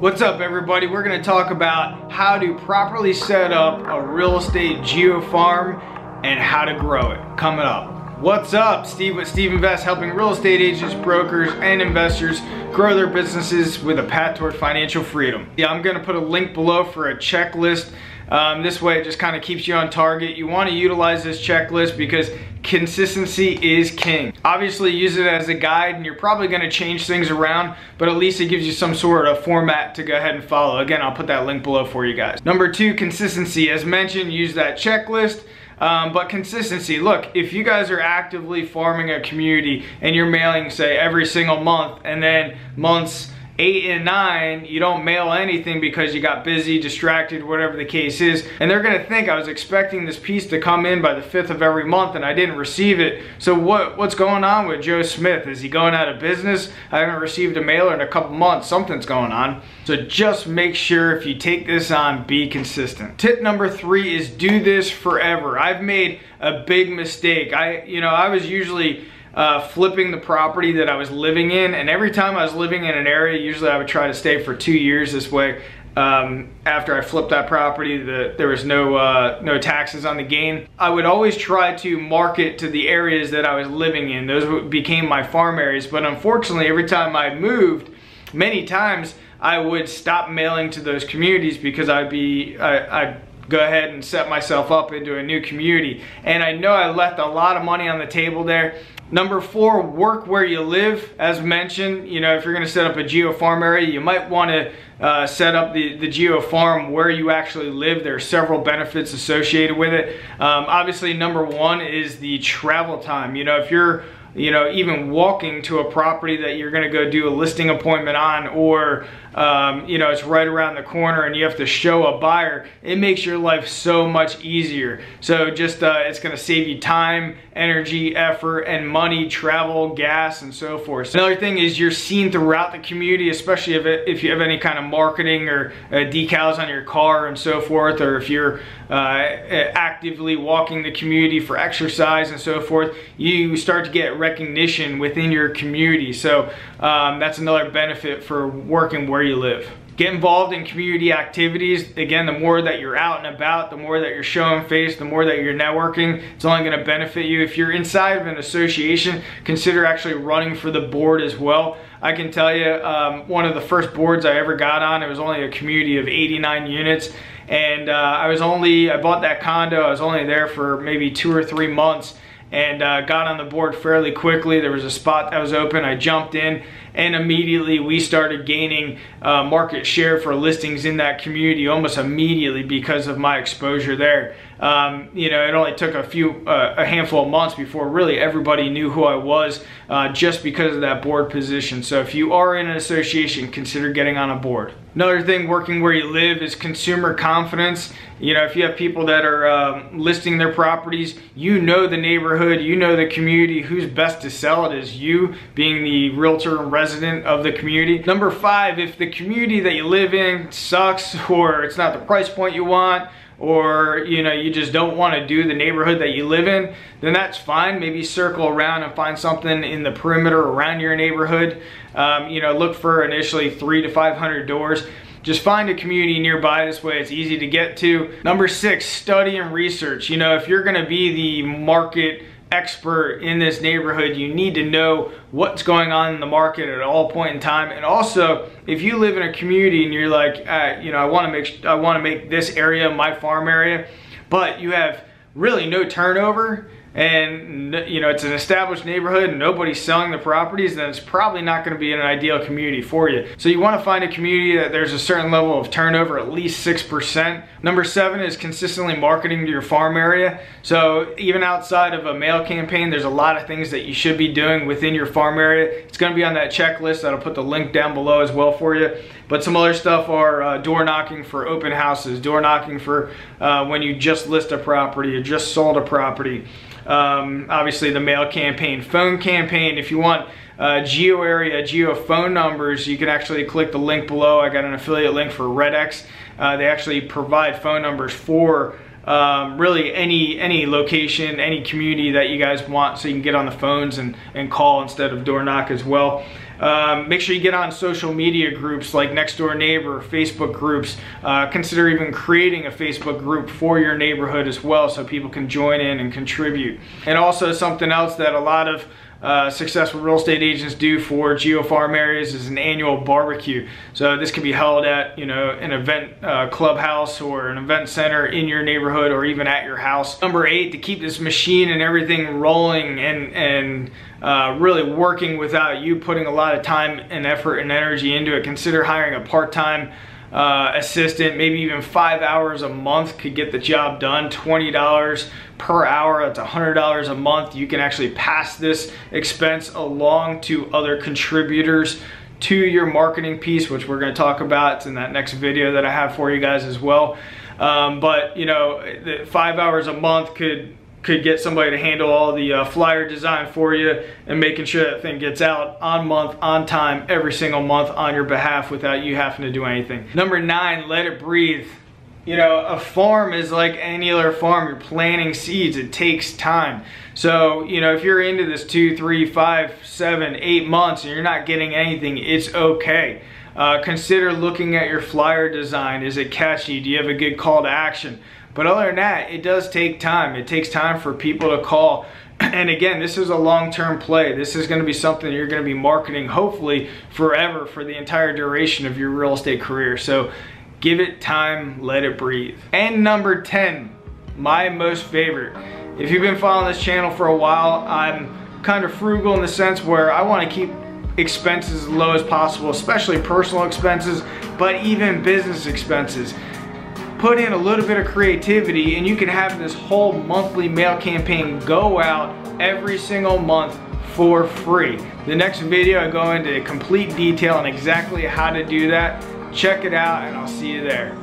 What's up everybody? We're gonna talk about how to properly set up a real estate geo farm and how to grow it. Coming up. What's up? Steve with Steve Invest, helping real estate agents, brokers, and investors grow their businesses with a path toward financial freedom. Yeah, I'm gonna put a link below for a checklist. Um, this way it just kind of keeps you on target. You wanna utilize this checklist because consistency is king. Obviously use it as a guide and you're probably gonna change things around, but at least it gives you some sort of format to go ahead and follow. Again, I'll put that link below for you guys. Number two, consistency. As mentioned, use that checklist. Um, but consistency, look, if you guys are actively farming a community and you're mailing, say, every single month, and then months eight and nine, you don't mail anything because you got busy, distracted, whatever the case is. And they're gonna think I was expecting this piece to come in by the fifth of every month and I didn't receive it. So what, what's going on with Joe Smith? Is he going out of business? I haven't received a mailer in a couple months. Something's going on. So just make sure if you take this on, be consistent. Tip number three is do this forever. I've made a big mistake. I, you know, I was usually uh, flipping the property that I was living in. And every time I was living in an area, usually I would try to stay for two years this way. Um, after I flipped that property, the, there was no uh, no taxes on the gain. I would always try to market to the areas that I was living in. Those became my farm areas. But unfortunately, every time I moved, many times I would stop mailing to those communities because I'd be I, I'd go ahead and set myself up into a new community. And I know I left a lot of money on the table there. Number four, work where you live. As mentioned, you know, if you're gonna set up a geo farm area, you might wanna uh, set up the, the geo farm where you actually live. There are several benefits associated with it. Um, obviously, number one is the travel time. You know, if you're you know, even walking to a property that you're gonna go do a listing appointment on or, um, you know, it's right around the corner and you have to show a buyer, it makes your life so much easier. So just, uh, it's gonna save you time, energy, effort, and money, travel, gas, and so forth. Another thing is you're seen throughout the community, especially if, it, if you have any kind of marketing or uh, decals on your car and so forth, or if you're uh, actively walking the community for exercise and so forth, you start to get recognition within your community. So um, that's another benefit for working where you live. Get involved in community activities. Again, the more that you're out and about, the more that you're showing face, the more that you're networking, it's only gonna benefit you. If you're inside of an association, consider actually running for the board as well. I can tell you, um, one of the first boards I ever got on, it was only a community of 89 units. And uh, I was only, I bought that condo, I was only there for maybe two or three months and uh, got on the board fairly quickly. There was a spot that was open. I jumped in and immediately we started gaining uh, market share for listings in that community almost immediately because of my exposure there. Um, you know, it only took a few, uh, a handful of months before really everybody knew who I was uh, just because of that board position. So if you are in an association, consider getting on a board. Another thing working where you live is consumer confidence. You know, if you have people that are um, listing their properties, you know the neighborhood, you know the community, who's best to sell it is you being the realtor and resident of the community. Number five, if the community that you live in sucks or it's not the price point you want, or you know you just don't want to do the neighborhood that you live in then that's fine. Maybe circle around and find something in the perimeter around your neighborhood. Um, you know look for initially three to 500 doors. Just find a community nearby this way it's easy to get to. Number six study and research. You know if you're going to be the market expert in this neighborhood, you need to know what's going on in the market at all point in time. And also, if you live in a community and you're like, uh, you know, I want to make I want to make this area my farm area, but you have really no turnover and you know it's an established neighborhood and nobody's selling the properties then it's probably not going to be an ideal community for you. So you want to find a community that there's a certain level of turnover at least six percent. Number seven is consistently marketing to your farm area. So even outside of a mail campaign there's a lot of things that you should be doing within your farm area. It's going to be on that checklist that I'll put the link down below as well for you. But some other stuff are uh, door knocking for open houses door knocking for uh, when you just list a property or just sold a property um, obviously the mail campaign, phone campaign. If you want uh, geo area, geo phone numbers, you can actually click the link below. I got an affiliate link for RedX. Uh, they actually provide phone numbers for um, really any any location, any community that you guys want so you can get on the phones and, and call instead of door knock as well. Um, make sure you get on social media groups like next door Neighbor, Facebook groups. Uh, consider even creating a Facebook group for your neighborhood as well so people can join in and contribute. And also something else that a lot of uh, successful real estate agents do for geofarm areas is an annual barbecue. So this can be held at you know an event uh, clubhouse or an event center in your neighborhood or even at your house. Number eight, to keep this machine and everything rolling and and uh, really working without you putting a lot of time and effort and energy into it, consider hiring a part-time uh, assistant, maybe even five hours a month could get the job done. $20 per hour, that's $100 a month. You can actually pass this expense along to other contributors to your marketing piece, which we're gonna talk about. In that next video that I have for you guys as well. Um, but you know, five hours a month could could get somebody to handle all the uh, flyer design for you and making sure that thing gets out on month, on time, every single month on your behalf without you having to do anything. Number nine, let it breathe. You know, a farm is like any other farm. You're planting seeds. It takes time. So, you know, if you're into this two, three, five, seven, eight months and you're not getting anything, it's okay. Uh, consider looking at your flyer design. Is it catchy? Do you have a good call to action? But other than that, it does take time. It takes time for people to call. And again, this is a long-term play. This is gonna be something you're gonna be marketing hopefully forever for the entire duration of your real estate career. So give it time, let it breathe. And number 10, my most favorite. If you've been following this channel for a while, I'm kind of frugal in the sense where I wanna keep expenses as low as possible, especially personal expenses, but even business expenses put in a little bit of creativity and you can have this whole monthly mail campaign go out every single month for free. The next video I go into complete detail on exactly how to do that. Check it out and I'll see you there.